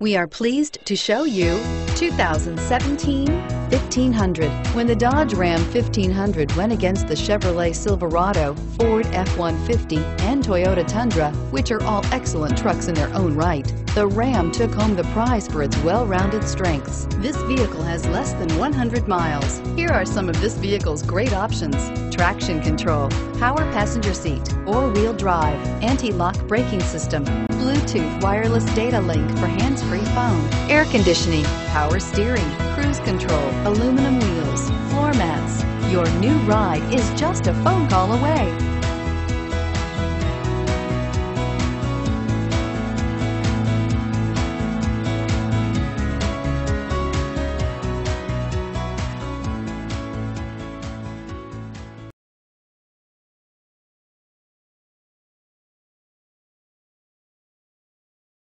We are pleased to show you 2017 1500. When the Dodge Ram 1500 went against the Chevrolet Silverado, Ford F-150, and Toyota Tundra, which are all excellent trucks in their own right, the Ram took home the prize for its well-rounded strengths. This vehicle has less than 100 miles. Here are some of this vehicle's great options. Traction control, power passenger seat, four-wheel drive, anti-lock braking system, Bluetooth wireless data link for hands-free phone, air conditioning, power steering, cruise control, aluminum wheels, floor mats. Your new ride is just a phone call away.